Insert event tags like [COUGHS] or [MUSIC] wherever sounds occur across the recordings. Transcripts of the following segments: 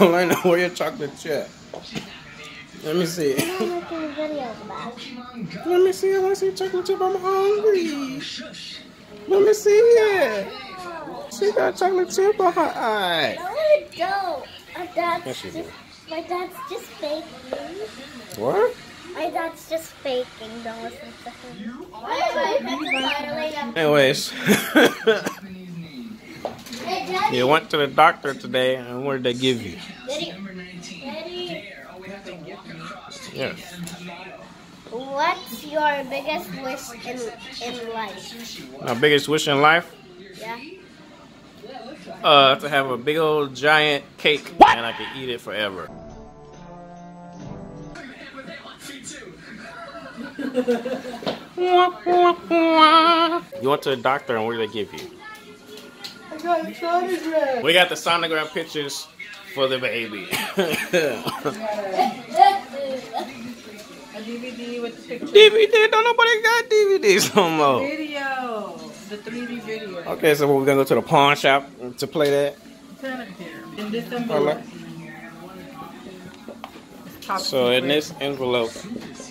[LAUGHS] Aleyna, where your chocolate chip? Let me see. I'm making a video about it. Let me see. I want to see chocolate chip. I'm hungry. Let me see it. She got chocolate chip on her eye. No, I don't. My dad's Yes, just, do. my dad's just faking. What? My dad's just faking. Don't listen to him. Anyways, Daddy. [LAUGHS] you went to the doctor today, and what did they give you? Daddy. Daddy. Yeah. What's your biggest wish in in life? My biggest wish in life? Yeah. Uh, to have a big old giant cake, and I can eat it forever. You went to the doctor, and what did they give you? I got a sonogram. We got the sonogram pictures for the baby. A DVD with the picture. DVD? Don't nobody got DVDs no more. Video. The 3D video. Okay, so we're gonna go to the pawn shop to play that. Turn it here. In this envelope. So in this envelope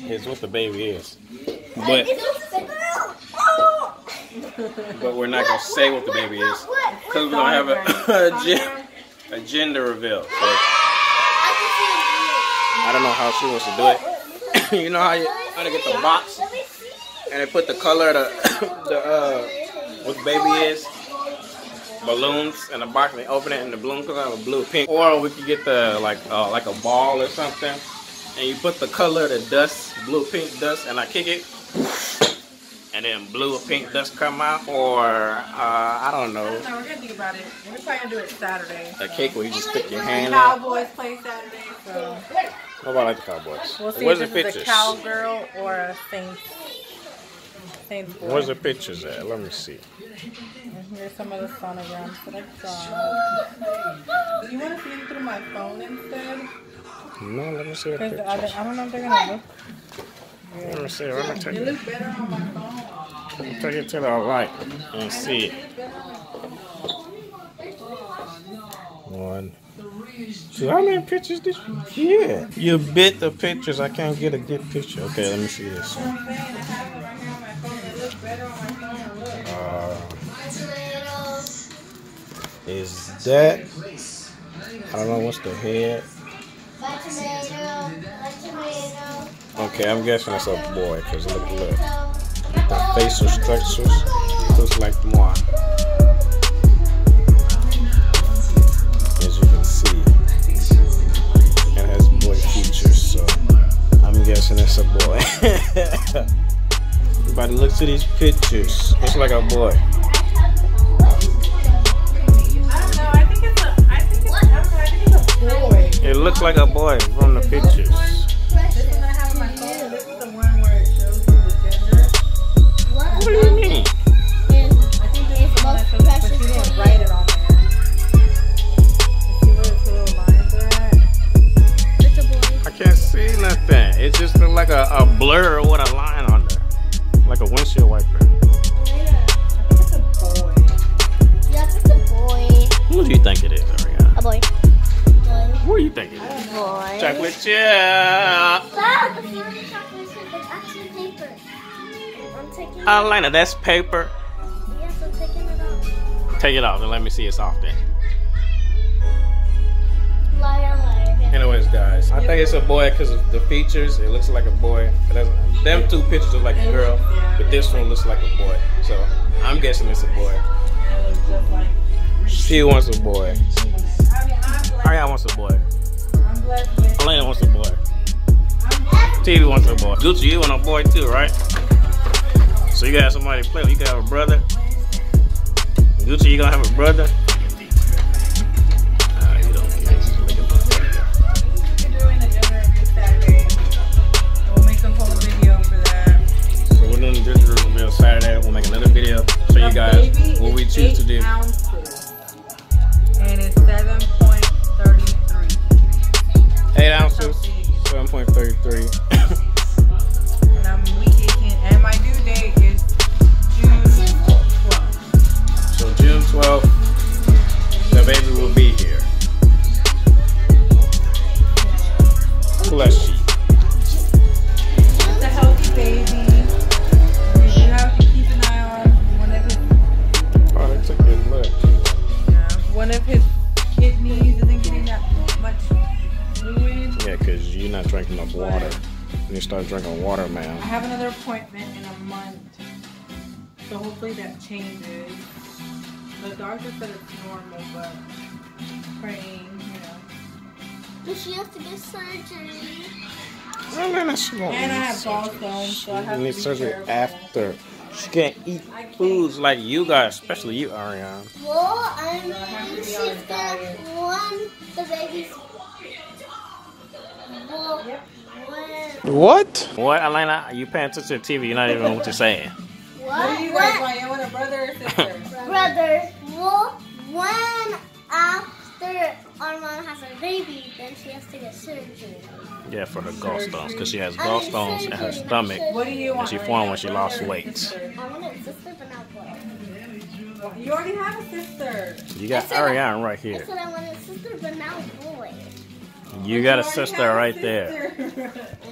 is what the baby is, but but we're not gonna say what the baby is. Because we don't have a, [LAUGHS] a, gen- a gender reveal. So. I don't know how she wants to do it. [COUGHS] you know how you how to get the box and they put the color of the [COUGHS] the uh what the baby is? Balloons in the box and they open it and the balloon comes out with blue pink. Or we could get the like uh, like a ball or something. And you put the color of the dust blue pink dust and I kick it and then blue or pink dust come out or uh, I don't know No, we're gonna think about it. We're probably gonna do it Saturday. a cake where you just stick your hand in. Cowboys play Saturday, so Nobody like the Cowboys. we'll see Where's if the this is a pictures? cowgirl or a Saints. Saints boy. Where's the pictures at? Let me see. And Here's some of the sonograms that I saw. Do you want to see them through my phone instead? No, let me see the Because I, pictures. I don't know if they're gonna look. Let me see. Let me take They it. look better on my phone. Take it to the light and see it. One. So how many pictures did you get? You bit the pictures. I can't get a good picture. Okay, let me see this. Uh, is that? I don't know what's the head. Okay, I'm guessing it's a boy because look, look. The facial structures looks like moi. As you can see, it has boy features, so I'm guessing it's a boy. [LAUGHS] Everybody looks at these pictures. Looks like a boy. I don't know. I think it's a. I think it's. I don't know. I think it's a boy. It looks like a boy from the pictures. Ariana? A boy. Who do you think it is? Boy. Chocolate chip. Stop! It's not a chocolate chip. It's actually paper. I'm taking it Aleyna, that's paper. Yes, I'm taking it off. Take it off and let me see it's off then. Liar, liar. Anyways, guys, I think it's a boy because of the features. It looks like a boy. It doesn't, them two pictures look like a girl, but this one looks like a boy. So I'm guessing it's a boy. It looks just like. She wants a boy. Ariana wants a boy. I'm blessed with. Aleyna wants a boy. TV wants a boy. Gucci, you want a boy too, right? So you got somebody to play with. You can have a brother. Gucci, you gonna have a brother? Saturday. We'll make another video. You guys what we choose to do. Ounces, and it's seven point thirty-three. Eight ounces, seven point thirty-three. And I'm week 18, and my due date is June 12th. So June twelfth, one drinking enough water. When you start drinking water, man. I have another appointment in a month, so hopefully that changes. The doctor said it's normal, but praying, you know. Does she have to get surgery? Well, then that's wrong. And I have gallstones, so I have You need to be surgery careful. after. She can't eat can't. foods like you guys, especially you, Ariane. Well, I So I have to mean, be she's on a gonna diet. want the baby's. Well, What? What, Aleyna? You paying attention to the TV? You're not even know what you're saying. What do you what, guys what, want? You want a brother or sister? [LAUGHS] brother? Well, when after Armand has a baby, then she has to get surgery. Yeah, for her gallstones, because she has I gallstones in her stomach. not what do you want? she right formed when she lost weight. I want a sister, but not boy. You already have a sister. You got I Ariane right I here. said I want a sister, but now boy. You got a sister have a right there.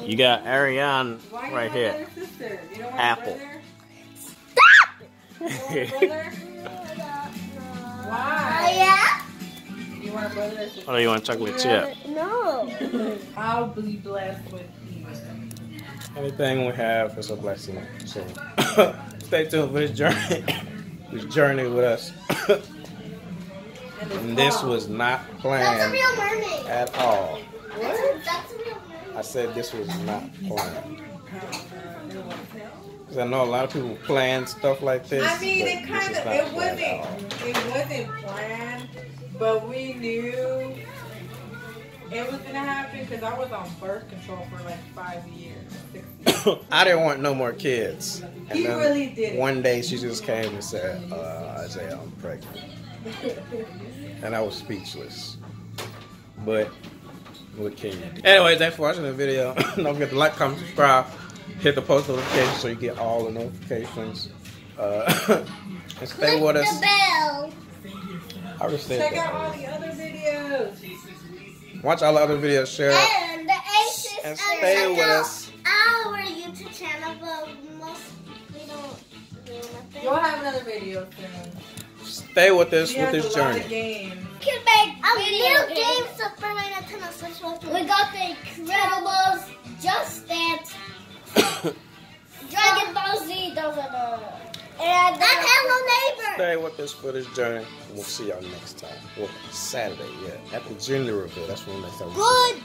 You got Ariane Why right want here. another sister? You don't Apple. Stop! You don't want a brother? Why? yeah? You want a brother or sister? Oh, you want chocolate chip? No. I'll be blessed with you. Anything we have is a blessing. So [COUGHS] stay tuned for this journey. [COUGHS] this journey with us. [COUGHS] And, this was not That's a planned real mermaid. at all. That's that's a real mermaid. I said this was not planned. Because I know a lot of people plan stuff like this. I mean, it kind of, it wasn't it wasn't planned, but we knew it was gonna happen because I was on birth control for like five years, [COUGHS] years. I didn't want no more kids. And He really didn't. One day she just came and said, uh, Isaiah, I'm pregnant. [LAUGHS] And I was speechless. But what can you do? Anyway, thanks for watching the video. [CLEARS THROAT] Don't forget to like, comment, subscribe. Hit the post notification so you get all the notifications. Uh, [LAUGHS] and stay Click with the us. bell. I already said Check that. out all the other videos. Watch all the other videos, share. And the Aces And and stay check with us. Our YouTube channel, but most we don't do nothing. You'll have another video soon. Stay with us with this journey. of games. can make oh, a new game Superman Nintendo Switch We got the Incredibles, Just Dance, [COUGHS] Dragon Ball Z, those are the and, uh, and Hello Neighbor. Stay with us for this journey. We'll see y'all next time. Well, Saturday, yeah. At the gender reveal. That's when next time. we'll see. Good